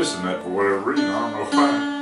missing that for whatever reason. I don't know why.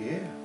Yeah,